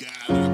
Got.